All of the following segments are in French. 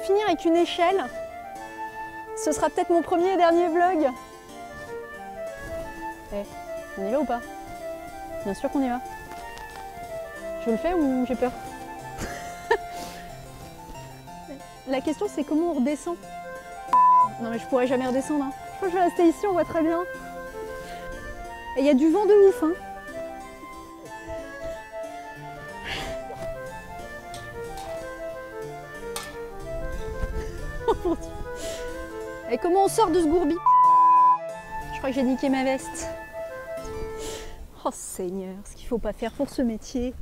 finir avec une échelle, ce sera peut-être mon premier et dernier vlog. Eh, on y va ou pas? Bien sûr qu'on y va. Je le fais ou j'ai peur? La question c'est comment on redescend? Non mais je pourrais jamais redescendre. Hein. Je crois que je vais rester ici, on voit très bien. Et il y a du vent de ouf. Hein. Comment on sort de ce gourbi Je crois que j'ai niqué ma veste. Oh Seigneur, ce qu'il faut pas faire pour ce métier.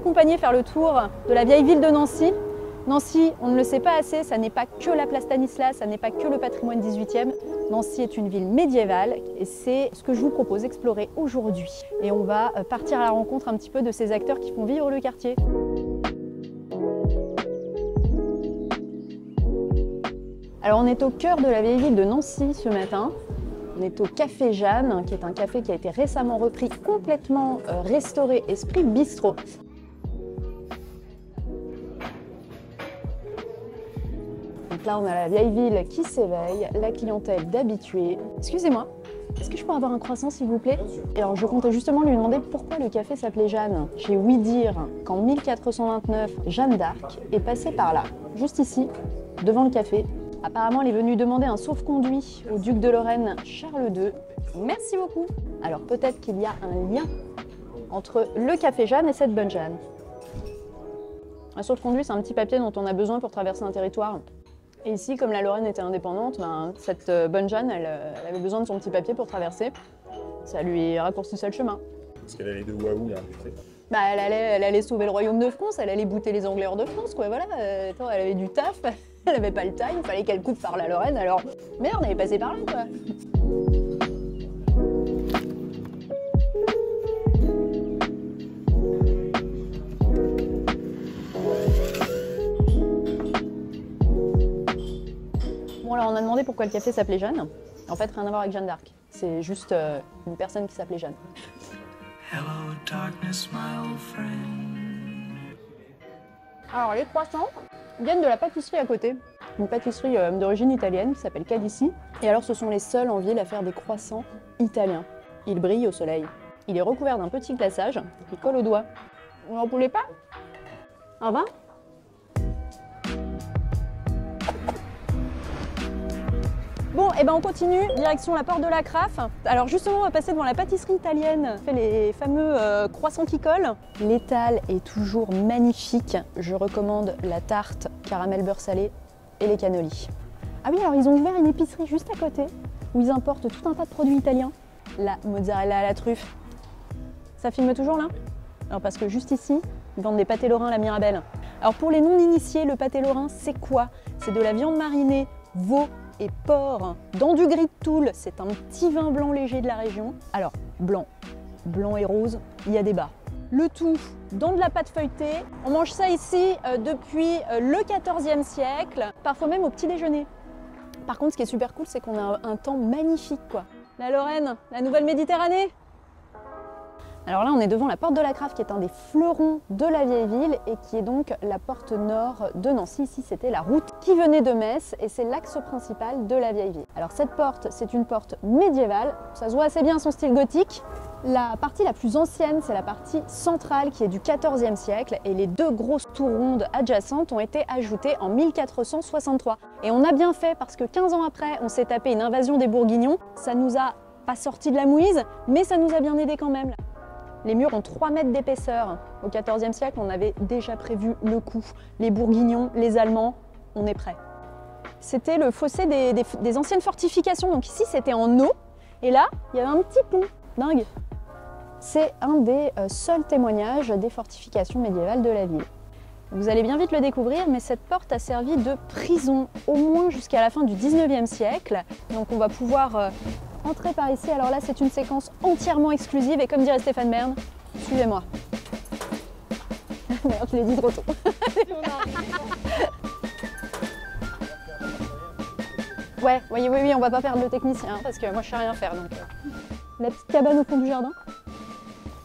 M'accompagner faire le tour de la vieille ville de Nancy. Nancy, on ne le sait pas assez, ça n'est pas que la place Stanislas, ça n'est pas que le patrimoine 18e. Nancy est une ville médiévale et c'est ce que je vous propose d'explorer aujourd'hui. Et on va euh, partir à la rencontre un petit peu de ces acteurs qui font vivre le quartier. Alors on est au cœur de la vieille ville de Nancy ce matin. On est au Café Jeanne, qui est un café qui a été récemment repris, complètement euh, restauré, esprit bistrot. Là, on a la vieille ville qui s'éveille, la clientèle d'habitués. Excusez-moi, est-ce que je peux avoir un croissant s'il vous plaît? Et alors je comptais justement lui demander pourquoi le café s'appelait Jeanne. J'ai ouï dire qu'en 1429, Jeanne d'Arc est passée par là, juste ici, devant le café. Apparemment, elle est venue demander un sauf-conduit au duc de Lorraine Charles II. Merci beaucoup. Alors peut-être qu'il y a un lien entre le café Jeanne et cette bonne Jeanne. Un sauf-conduit, c'est un petit papier dont on a besoin pour traverser un territoire. Et ici, comme la Lorraine était indépendante, ben, cette euh, bonne Jeanne, elle, euh, elle avait besoin de son petit papier pour traverser. Ça lui raccourcissait le chemin. Parce qu'elle allait de Waouh là, tu sais. Bah, elle allait, elle allait sauver le royaume de France, elle allait bouter les Anglais hors de France, quoi. Voilà, euh, attends, elle avait du taf, elle avait pas le time, il fallait qu'elle coupe par la Lorraine, alors merde, elle est passée par là, quoi. Bon, alors on a demandé pourquoi le café s'appelait Jeanne. En fait, rien à voir avec Jeanne d'Arc. C'est juste euh, une personne qui s'appelait Jeanne. Hello, darkness, my old friend. Alors les croissants viennent de la pâtisserie à côté, une pâtisserie euh, d'origine italienne qui s'appelle Cadici. Et alors ce sont les seuls en ville à faire des croissants italiens. Ils brillent au soleil. Il est recouvert d'un petit glaçage qui colle au doigt. Vous n'en voulez pas? Un vin? Bon, et ben on continue, direction la porte de la Crafe. Alors justement, on va passer devant la pâtisserie italienne. On fait les fameux euh, croissants qui collent. L'étal est toujours magnifique. Je recommande la tarte caramel beurre salé et les cannolis. Ah oui, alors ils ont ouvert une épicerie juste à côté où ils importent tout un tas de produits italiens. La mozzarella à la truffe. Ça filme toujours là? Alors parce que juste ici, ils vendent des pâtés lorrains à la Mirabelle. Alors pour les non-initiés, le pâté lorrain, c'est quoi? C'est de la viande marinée, veau et porc dans du gris de Toul. C'est un petit vin blanc léger de la région. Alors, blanc, blanc et rose, il y a des bas. Le tout dans de la pâte feuilletée. On mange ça ici euh, depuis euh, le 14e siècle, parfois même au petit déjeuner. Par contre, ce qui est super cool, c'est qu'on a un temps magnifique, quoi. La Lorraine, la nouvelle Méditerranée. Alors là, on est devant la porte de la Crave, qui est un des fleurons de la vieille ville et qui est donc la porte nord de Nancy. Ici, c'était la route qui venait de Metz et c'est l'axe principal de la vieille ville. Alors cette porte, c'est une porte médiévale. Ça se voit assez bien son style gothique. La partie la plus ancienne, c'est la partie centrale qui est du 14e siècle et les deux grosses tours rondes adjacentes ont été ajoutées en 1463. Et on a bien fait parce que 15 ans après, on s'est tapé une invasion des Bourguignons. Ça nous a pas sorti de la mouise, mais ça nous a bien aidé quand même. Les murs ont 3 mètres d'épaisseur. Au XIVe siècle, on avait déjà prévu le coup. Les Bourguignons, les Allemands, on est prêts. C'était le fossé des anciennes fortifications. Donc ici, c'était en eau. Et là, il y avait un petit pont. Dingue. C'est un des euh, seuls témoignages des fortifications médiévales de la ville. Vous allez bien vite le découvrir, mais cette porte a servi de prison au moins jusqu'à la fin du 19e siècle. Donc on va pouvoir euh, entrer par ici. Alors là, c'est une séquence entièrement exclusive et comme dirait Stéphane Bern, Suivez-moi. Merde, je l'ai dit trop tôt. ouais, oui, oui, oui, on va pas faire le technicien hein, parce que moi je sais rien faire donc. euh. La petite cabane au fond du jardin.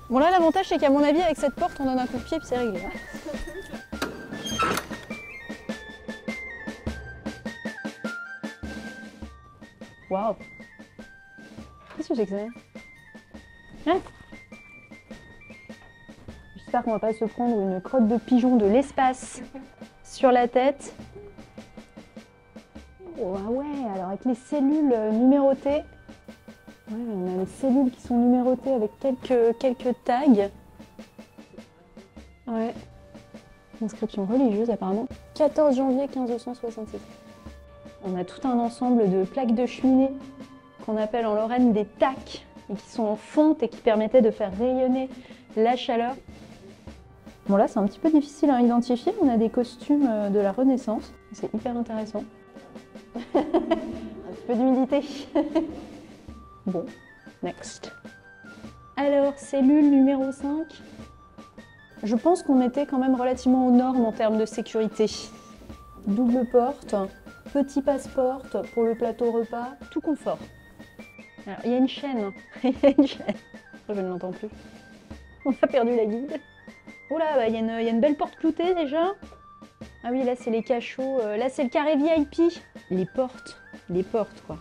Bon là l'avantage c'est qu'à mon avis avec cette porte on donne un coup de pied puis c'est réglé. hein. Waouh Hein J'espère qu'on va pas se prendre une crotte de pigeon de l'espace sur la tête. Oh, ah ouais, alors avec les cellules numérotées. Ouais, on a les cellules qui sont numérotées avec quelques, quelques tags. Ouais. Inscription religieuse apparemment. 14 janvier 1566. On a tout un ensemble de plaques de cheminée qu'on appelle en Lorraine des tacs et qui sont en fonte et qui permettaient de faire rayonner la chaleur. Bon là c'est un petit peu difficile à identifier, on a des costumes euh, de la Renaissance, c'est hyper intéressant. un petit peu d'humidité. bon, next. Alors, cellule numéro 5. Je pense qu'on était quand même relativement aux normes en termes de sécurité. Double porte, petit passeport pour le plateau repas, tout confort. Il y a une chaîne. Il y a une chaîne. Je ne l'entends plus. On a perdu la guide. Oh là, bah, il y, a une- il belle porte cloutée déjà. Ah oui, là c'est les cachots. euh, Là c'est le carré VIP. Les portes. Les portes quoi.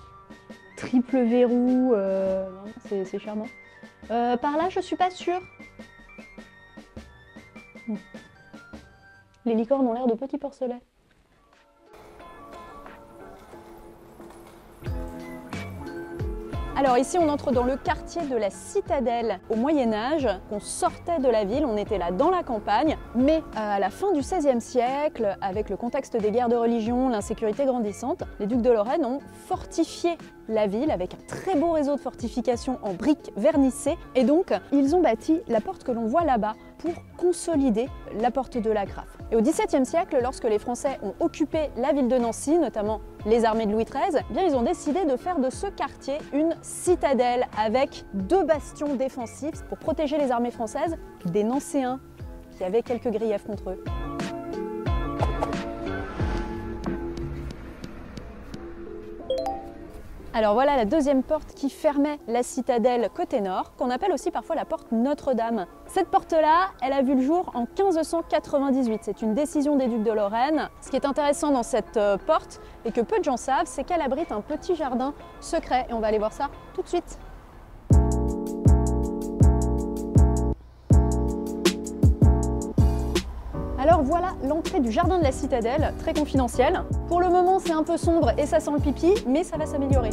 Triple verrou. euh, c'est charmant. Euh, par là, je suis pas sûre. Hmm. Les licornes ont l'air de petits porcelets. Alors ici, on entre dans le quartier de la citadelle au Moyen Âge. On sortait de la ville, on était là dans la campagne, mais euh, à la fin du XVIe siècle, avec le contexte des guerres de religion, l'insécurité grandissante, les ducs de Lorraine ont fortifié la ville avec un très beau réseau de fortifications en briques vernissées. Et donc, ils ont bâti la porte que l'on voit là-bas pour consolider la porte de la Graffe. Et au XVIIe siècle, lorsque les Français ont occupé la ville de Nancy, notamment les armées de Louis XIII, eh bien ils ont décidé de faire de ce quartier une citadelle avec deux bastions défensifs pour protéger les armées françaises des Nancéens qui avaient quelques griefs contre eux. Alors voilà la deuxième porte qui fermait la citadelle côté nord, qu'on appelle aussi parfois la porte Notre-Dame. Cette porte-là, elle a vu le jour en 1598. C'est une décision des ducs de Lorraine. Ce qui est intéressant dans cette euh, porte, et que peu de gens savent, c'est qu'elle abrite un petit jardin secret. Et on va aller voir ça tout de suite. Voilà l'entrée du jardin de la citadelle, très confidentielle. Pour le moment c'est un peu sombre et ça sent le pipi, mais ça va s'améliorer.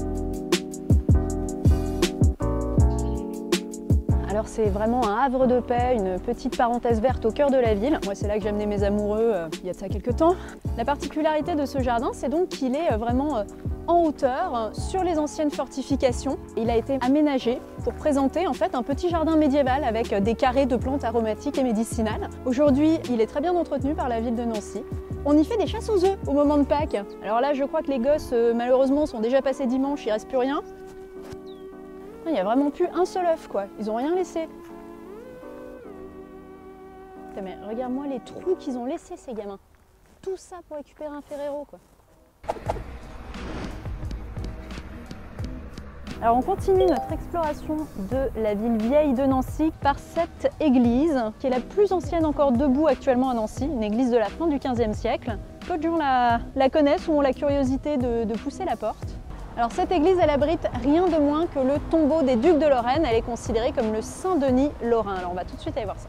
Alors c'est vraiment un havre de paix, une petite parenthèse verte au cœur de la ville. Moi c'est là que j'ai amené mes amoureux euh, il y a de ça quelques temps. La particularité de ce jardin c'est donc qu'il est euh, vraiment euh, en hauteur sur les anciennes fortifications. Il a été aménagé pour présenter en fait un petit jardin médiéval avec des carrés de plantes aromatiques et médicinales. Aujourd'hui il est très bien entretenu par la ville de Nancy. On y fait des chasses aux œufs au moment de Pâques. Alors là je crois que les gosses euh, malheureusement sont déjà passés dimanche, il reste plus rien. Il n'y a vraiment plus un seul œuf, quoi. Ils ont rien laissé. Mais regarde-moi les trous qu'ils ont laissés, ces gamins. Tout ça pour récupérer un Ferrero, quoi. Alors on continue notre exploration de la ville vieille de Nancy par cette église qui est la plus ancienne encore debout actuellement à Nancy, une église de la fin du 15e siècle. Peu de gens la, connaissent ou ont la curiosité de, de pousser la porte. Alors cette église, elle abrite rien de moins que le tombeau des ducs de Lorraine. Elle est considérée comme le Saint-Denis lorrain. Alors on va tout de suite aller voir ça.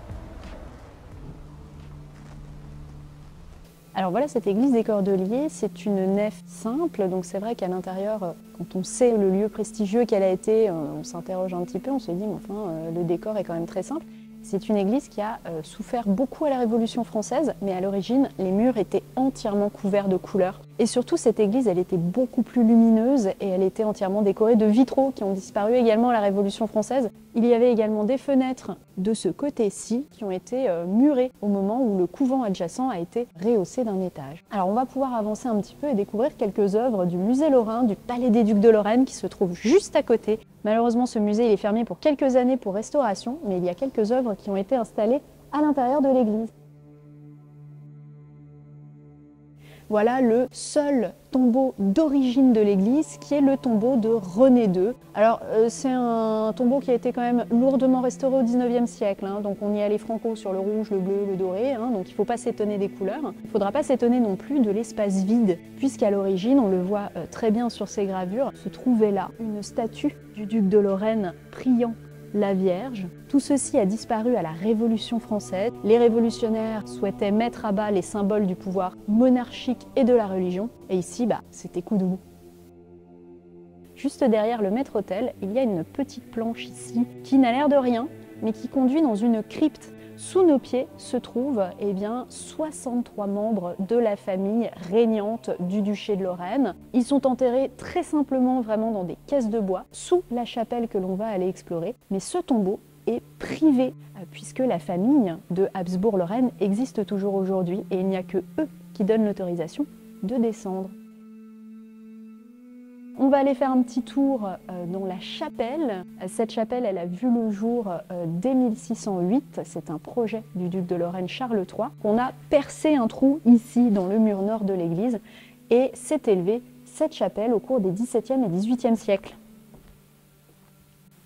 Alors voilà cette église des Cordeliers, c'est une nef simple, donc c'est vrai qu'à l'intérieur, euh, quand on sait le lieu prestigieux qu'elle a été, euh, on s'interroge un petit peu, on se dit, mais enfin, euh, le décor est quand même très simple. C'est une église qui a euh, souffert beaucoup à la Révolution française, mais à l'origine, les murs étaient entièrement couverts de couleurs. Et surtout, cette église, elle était beaucoup plus lumineuse et elle était entièrement décorée de vitraux qui ont disparu également à la Révolution française. Il y avait également des fenêtres de ce côté-ci qui ont été euh, murées au moment où le couvent adjacent a été rehaussé d'un étage. Alors, on va pouvoir avancer un petit peu et découvrir quelques œuvres du musée lorrain, du Palais des Ducs de Lorraine qui se trouve juste à côté Malheureusement, ce musée est fermé pour quelques années pour restauration, mais il y a quelques œuvres qui ont été installées à l'intérieur de l'église. Voilà le seul tombeau d'origine de l'église qui est le tombeau de René II. Alors euh, c'est un tombeau qui a été quand même lourdement restauré au 19e siècle, hein. donc on y allait franco sur le rouge, le bleu, le doré, hein. donc il ne faut pas s'étonner des couleurs. Il ne faudra pas s'étonner non plus de l'espace vide, puisqu'à l'origine, on le voit euh, très bien sur ces gravures, se trouvait là une statue du duc de Lorraine priant la Vierge. Tout ceci a disparu à la Révolution française. Les révolutionnaires souhaitaient mettre à bas les symboles du pouvoir monarchique et de la religion. Et ici, bah, c'était coup de bout. Juste derrière le maître-autel, il y a une petite planche ici qui n'a l'air de rien, mais qui conduit dans une crypte sous nos pieds se trouvent eh bien, 63 membres de la famille régnante du duché de Lorraine. Ils sont enterrés très simplement vraiment dans des caisses de bois sous la chapelle que l'on va aller explorer. Mais ce tombeau est privé euh, puisque la famille de Habsbourg-Lorraine existe toujours aujourd'hui et il n'y a que eux qui donnent l'autorisation de descendre. On va aller faire un petit tour euh, dans la chapelle. Cette chapelle, elle a vu le jour euh, dès 1608. C'est un projet du duc de Lorraine Charles III. On a percé un trou ici dans le mur nord de l'église et s'est élevée cette chapelle au cours des 17e et 18e siècles.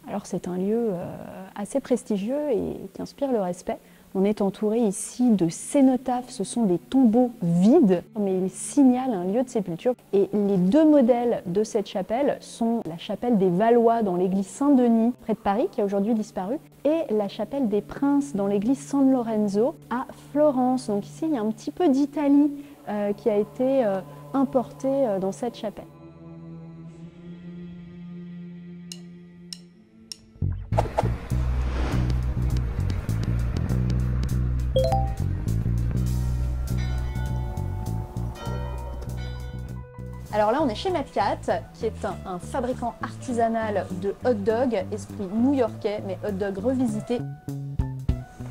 Alors c'est un lieu euh, assez prestigieux et qui inspire le respect. On est entouré ici de cénotaphes, ce sont des tombeaux vides, mais ils signalent un lieu de sépulture. Et les deux modèles de cette chapelle sont la chapelle des Valois dans l'église Saint-Denis, près de Paris, qui a aujourd'hui disparu, et la chapelle des Princes dans l'église San Lorenzo à Florence. Donc ici, il y a un petit peu d'Italie euh, qui a été euh, importée euh, dans cette chapelle. Alors là, on est chez Matcat, qui est un, un fabricant artisanal de hot dog, esprit new-yorkais, mais hot dog revisité.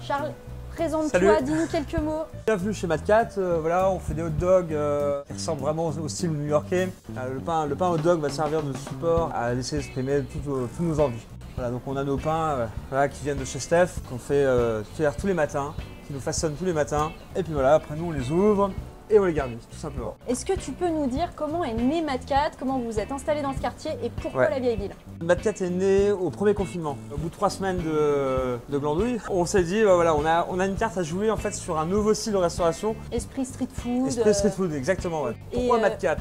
Charles, présente-toi, dis-nous quelques mots. Bienvenue chez Madcat, euh, voilà, on fait des hot dogs euh, qui ressemblent vraiment au, style new-yorkais. Euh, le, pain, le pain hot dog va servir de support à laisser exprimer toutes, nos envies. Voilà, donc on a nos pains voilà, qui viennent de chez Steph, qu'on fait cuire tous les matins, qui nous façonnent tous les matins. Et puis voilà, après nous on les ouvre et on les garnit, tout simplement. Est-ce que tu peux nous dire comment est né Matcat, comment vous vous êtes installé dans ce quartier et pourquoi Ouais. la vieille ville? Madcat est né au premier confinement. Au bout de trois semaines de, de glandouille, on s'est dit, bah, voilà, on a, on a une carte à jouer en fait sur un nouveau style de restauration Esprit street food. Esprit street euh, food, exactement. Ouais. Pourquoi euh, Mad Cat?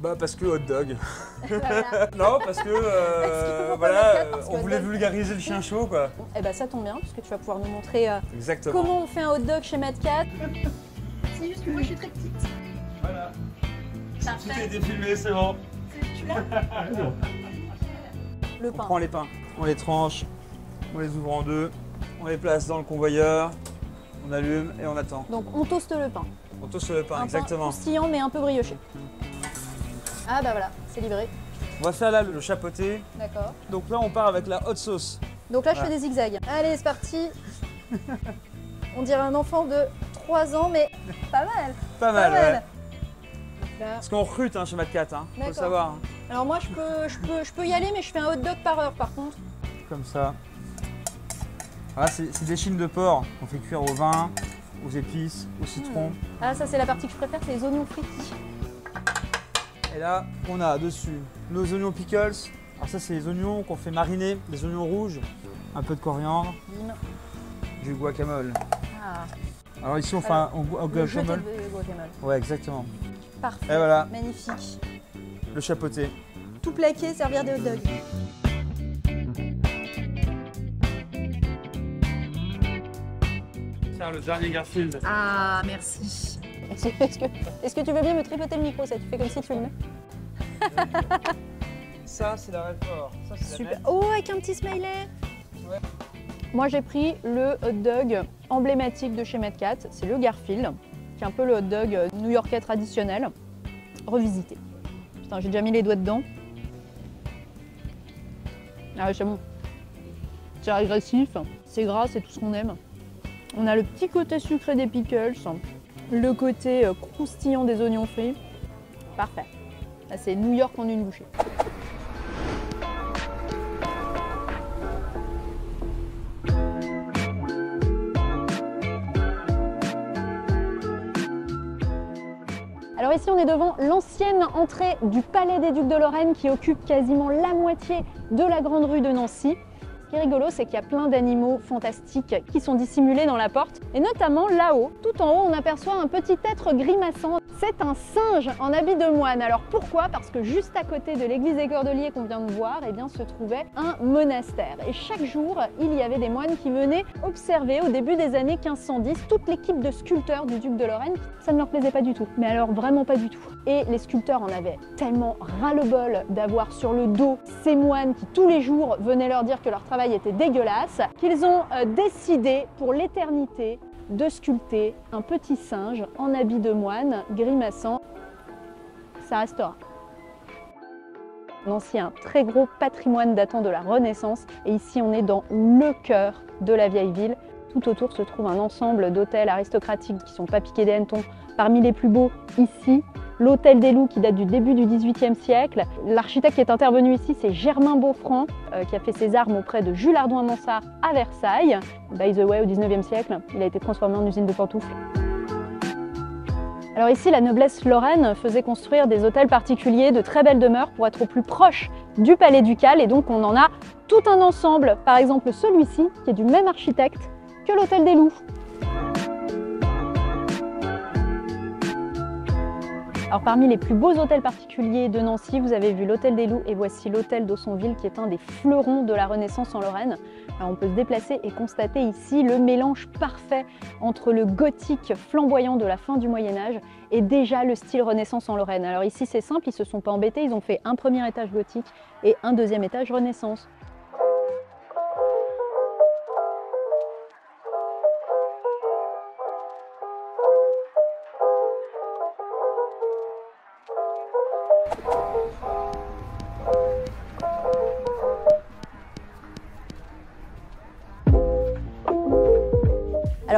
Bah parce que hot dog. voilà. non, parce que euh, Parce voilà, Parce on voulait vulgariser le chien chaud quoi. Eh ben ça tombe bien, parce que tu vas pouvoir nous montrer euh, Exactement. comment on fait un hot dog chez Matcat. C'est juste que moi je suis très petite. Voilà. Tout a Parfait. été filmé, c'est bon. Tu l'as Le On pain. prend les pains, on les tranche, on les ouvre en deux, on les place dans le convoyeur, on allume et on attend. Donc on toaste le pain. On toast le pain, un pain exactement. croustillant mais un peu brioché. Ah bah voilà, c'est livré. On va faire là le chapeauté. D'accord. Donc là on part avec la hot sauce. Donc là je fais des zigzags. Allez c'est parti. on dirait un enfant de 3 ans mais pas mal. Pas mal, ouais. Parce qu'on recrute hein, chez Mad Cat, hein, faut le savoir. hein. Alors moi je peux, je, peux, je peux y aller mais je fais un hot dog par heure par contre. Comme ça. Voilà, c'est des chines de porc qu'on fait cuire au vin, aux épices, au citron. Ah ça c'est la partie que je préfère, c'est les oignons fritis. Et là, on a dessus nos oignons pickles. Alors ça, c'est les oignons qu'on fait mariner, des oignons rouges, un peu de coriandre, du guacamole. Ah, Alors ici, on fait un au gu- au le jeté guacamole. de guacamole. Ouais, exactement. Parfait. Et voilà, Magnifique. le chapeauté. Tout plaqué, servir des hot dogs. Tiens, le dernier Garfield. Ah, merci. Est-ce que, est-ce que tu veux bien me tripoter le micro ça Tu fais comme si tu le mets Ça, c'est la. Ça, c'est Super. Oh, avec un petit smiley Ouais. Moi, j'ai pris le hot dog emblématique de chez Metcat. C'est le Garfield, qui est un peu le hot dog euh, new-yorkais traditionnel, revisité. Putain, j'ai déjà mis les doigts dedans. Ah ouais, c'est bon. C'est agressif, c'est gras, c'est tout ce qu'on aime. On a le petit côté sucré des pickles, le côté euh, croustillant des oignons frits. Parfait. C'est New York en une bouchée. Devant l'ancienne entrée du Palais des Ducs de Lorraine qui occupe quasiment la moitié de la grande rue de Nancy. Ce qui est rigolo, c'est qu'il y a plein d'animaux fantastiques qui sont dissimulés dans la porte. Et notamment là-haut, tout en haut, on aperçoit un petit être grimaçant. C'est un singe en habit de moine. Alors pourquoi? Parce que juste à côté de l'église des Cordeliers qu'on vient de voir, eh bien, se trouvait un monastère. Et chaque jour, il y avait des moines qui venaient observer au début des années 1510 toute l'équipe de sculpteurs du duc de Lorraine. Ça ne leur plaisait pas du tout. Mais alors vraiment pas du tout. Et les sculpteurs en avaient tellement ras-le-bol d'avoir sur le dos ces moines qui tous les jours venaient leur dire que leur travail était dégueulasse, qu'ils ont euh, décidé pour l'éternité de sculpter un petit singe en habit de moine, grimaçant. Ça restera. Un très gros patrimoine datant de la Renaissance et ici on est dans le cœur de la vieille ville. Tout autour se trouve un ensemble d'hôtels aristocratiques qui sont pas piqués des. Parmi les plus beaux ici, l'hôtel des Loups qui date du début du XVIIIe siècle. L'architecte qui est intervenu ici, c'est Germain Beaufranc, euh, qui a fait ses armes auprès de Jules Ardouin-Mansart à Versailles. By the way, au XIXe siècle, il a été transformé en usine de pantoufles. Alors ici, la noblesse lorraine faisait construire des hôtels particuliers de très belles demeures pour être au plus proche du palais ducal et donc on en a tout un ensemble. Par exemple celui-ci, qui est du même architecte que l'hôtel des Loups. Alors parmi les plus beaux hôtels particuliers de Nancy, vous avez vu l'hôtel des Loups et voici l'hôtel d'Aussonville qui est un des fleurons de la Renaissance en Lorraine. On peut se déplacer et constater ici le mélange parfait entre le gothique flamboyant de la fin du Moyen Âge et déjà le style Renaissance en Lorraine. Alors ici c'est simple, ils se sont pas embêtés, ils ont fait un premier étage gothique et un deuxième étage Renaissance.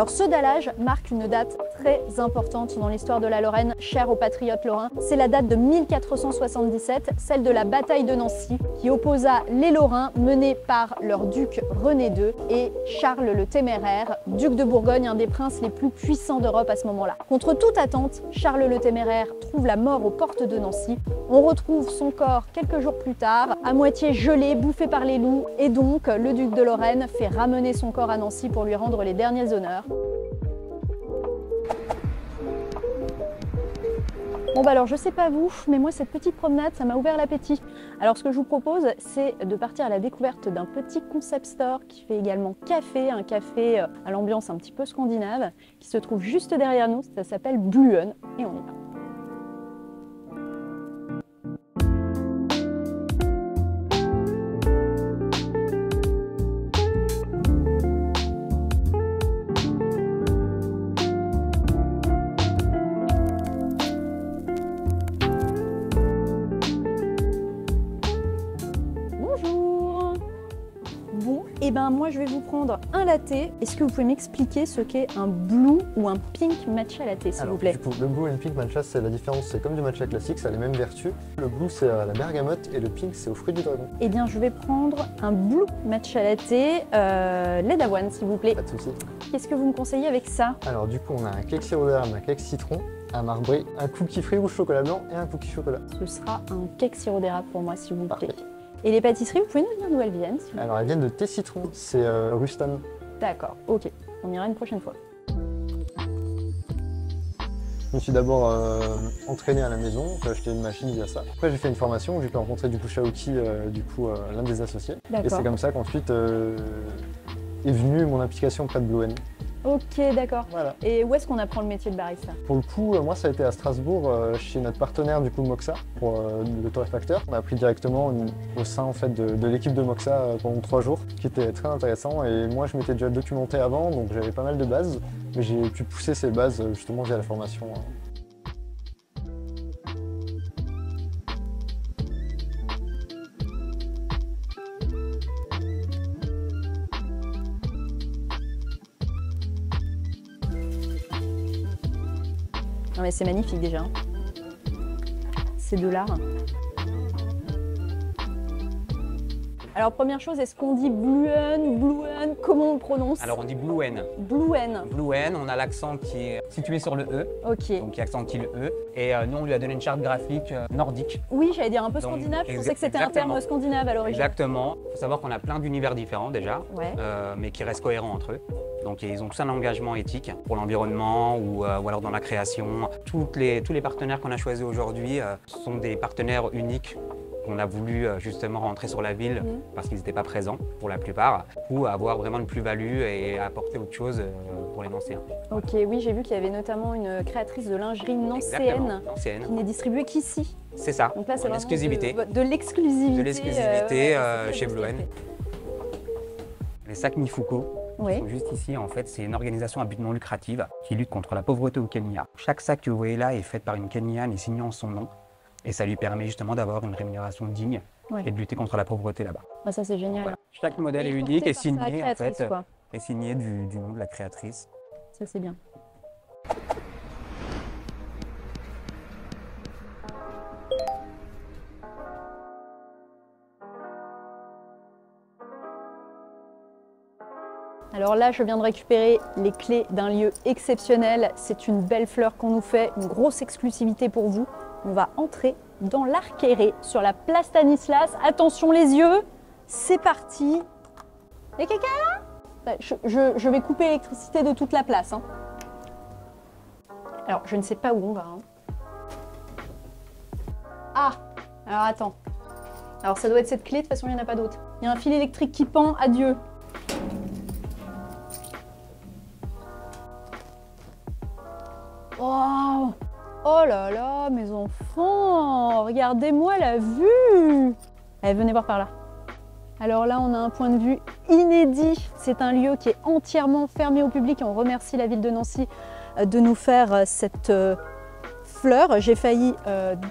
Alors ce dallage marque une date très importante dans l'histoire de la Lorraine, chère aux patriotes lorrains. C'est la date de 1477, celle de la bataille de Nancy, qui opposa les Lorrains menés par leur duc René II et Charles le Téméraire, duc de Bourgogne, un des princes les plus puissants d'Europe à ce moment-là. Contre toute attente, Charles le Téméraire trouve la mort aux portes de Nancy. On retrouve son corps quelques jours plus tard, à moitié gelé, bouffé par les loups, et donc le duc de Lorraine fait ramener son corps à Nancy pour lui rendre les derniers honneurs. Bon bah alors je sais pas vous, mais moi cette petite promenade ça m'a ouvert l'appétit. Alors ce que je vous propose c'est de partir à la découverte d'un petit concept store qui fait également café, un café euh, à l'ambiance un petit peu scandinave qui se trouve juste derrière nous, ça s'appelle Bluen et on y va. Et ben moi je vais vous prendre un latte. Est-ce que vous pouvez m'expliquer ce qu'est un blue ou un pink matcha latte s'il vous plaît du coup, le blue et le pink matcha, c'est la différence, c'est comme du matcha classique, ça a les mêmes vertus. Le blue, c'est à la bergamote et le pink, c'est aux fruits du dragon. Eh bien je vais prendre un blue matcha latte euh, lait d'avoine s'il vous plaît. Pas de souci. Qu'est-ce que vous me conseillez avec ça? Alors, du coup, on a un cake sirop d'érable, un cake citron, un marbré, un cookie fruits rouge chocolat blanc et un cookie chocolat. Ce sera un cake sirop d'érable pour moi s'il vous plaît. Parfait. Et les pâtisseries, vous pouvez nous dire d'où elles viennent vous Alors, elles viennent de thé citron, c'est euh, Rustan. D'accord, ok. On ira une prochaine fois. Je me suis d'abord euh, entraîné à la maison, j'ai acheté une machine via ça. Après, j'ai fait une formation j'ai pu rencontrer du coup Shaoki, euh, du coup euh, l'un des associés. Et c'est comme ça qu'ensuite euh, est venue mon implication auprès de Blue N. Ok, d'accord. Voilà. Et où est-ce qu'on apprend le métier de barista? Pour le coup, euh, moi, ça a été à Strasbourg, euh, chez notre partenaire du coup Moxa, pour euh, le torréfacteur. On a appris directement au sein en fait de, de l'équipe de Moxa euh, pendant trois jours, qui était très intéressant. Et moi, je m'étais déjà documenté avant, donc j'avais pas mal de bases, mais j'ai pu pousser ces bases justement via la formation. Mais c'est magnifique déjà. hein. C'est de l'art. Alors première chose, est-ce qu'on dit Bluen, Bluen Comment on le prononce? Alors on dit Bluen. Bluen. Bluen, on a l'accent qui est situé sur le E, Ok. donc qui accentue le E. Et euh, nous, on lui a donné une charte graphique euh, nordique. Oui, j'allais dire un peu Donc, scandinave. Je pensais que c'était un terme scandinave à l'origine. Exactement. Il faut savoir qu'on a plein d'univers différents déjà, Ouais. euh, mais qui restent cohérents entre eux. Donc ils ont tous un engagement éthique pour l'environnement ou, ou alors dans la création. Toutes les, tous les partenaires qu'on a choisis aujourd'hui sont des partenaires uniques qu'on a voulu euh, justement rentrer sur la ville Mhm. parce qu'ils n'étaient pas présents pour la plupart, ou avoir vraiment une plus-value et apporter autre chose euh, pour les Nancéens. Ok, oui, j'ai vu qu'il y avait notamment une créatrice de lingerie nancéenne Nancéenne. qui n'est distribuée qu'ici. C'est ça, Donc là, c'est en vraiment exclusivité. De, l'exclusivité. De l'exclusivité, euh, ouais, chez fait. Les sacs Mifuko Oui. sont juste ici. En fait, c'est une organisation à but non lucratif qui lutte contre la pauvreté au Kenya. Chaque sac que vous voyez là est fait par une Kenyane et signant son nom. Et ça lui permet justement d'avoir une rémunération digne Ouais. et de lutter contre la pauvreté là-bas. Ah, ça, c'est génial. Voilà. Chaque modèle est unique et signé en fait, quoi. est signé du, du nom de la créatrice. Ça, c'est bien. Alors là, je viens de récupérer les clés d'un lieu exceptionnel. C'est une belle fleur qu'on nous fait, une grosse exclusivité pour vous. On va entrer dans l'arc sur la place Stanislas. Attention les yeux, c'est parti. Quelqu'un là Bah, je, je- je vais couper l'électricité de toute la place. hein. Alors, je ne sais pas où on va. hein. Ah Alors attends. Alors ça doit être cette clé, de toute façon il n'y en a pas d'autre. Il y a un fil électrique qui pend, adieu. Oh Oh là là, mes enfants Regardez-moi la vue Allez, venez voir par là. Alors là, on a un point de vue inédit. C'est un lieu qui est entièrement fermé au public et on remercie la ville de Nancy euh, de nous faire euh, cette euh, fleur. J'ai failli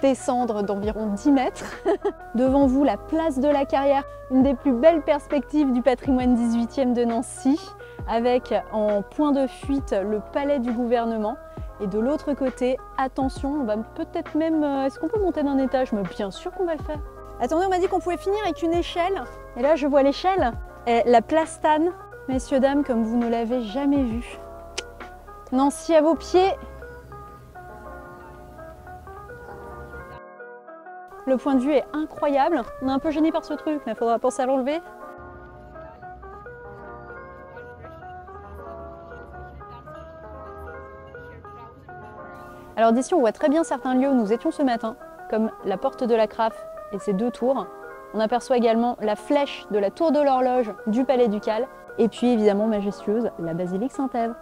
descendre d'environ 10 mètres. Devant vous, la place de la carrière, une des plus belles perspectives du patrimoine 18e de Nancy, avec en point de fuite le palais du gouvernement. Et de l'autre côté, attention, on va peut-être même... euh, Est-ce qu'on peut monter d'un étage? Mais bien sûr qu'on va le faire. Attendez, on m'a dit qu'on pouvait finir avec une échelle. Et là, je vois l'échelle. La place Stan, messieurs, dames, comme vous ne l'avez jamais vue. Nancy à vos pieds. Le point de vue est incroyable. On est un peu gêné par ce truc, mais il faudra penser à l'enlever. Alors d'ici, on voit très bien certains lieux où nous étions ce matin, comme la porte de la Craffe et ses deux tours. On aperçoit également la flèche de la tour de l'horloge du Palais ducal, et puis évidemment majestueuse, la basilique Saint-Ève.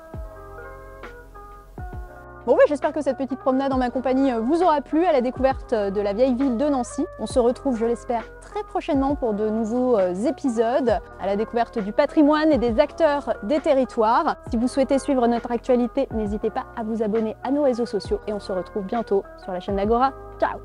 Bon ouais, j'espère que cette petite promenade en ma compagnie euh, vous aura plu à la découverte euh, de la vieille ville de Nancy. On se retrouve, je l'espère, très prochainement pour de nouveaux euh, épisodes, à la découverte du patrimoine et des acteurs des territoires. Si vous souhaitez suivre notre actualité, n'hésitez pas à vous abonner à nos réseaux sociaux et on se retrouve bientôt sur la chaîne d'Agora. Ciao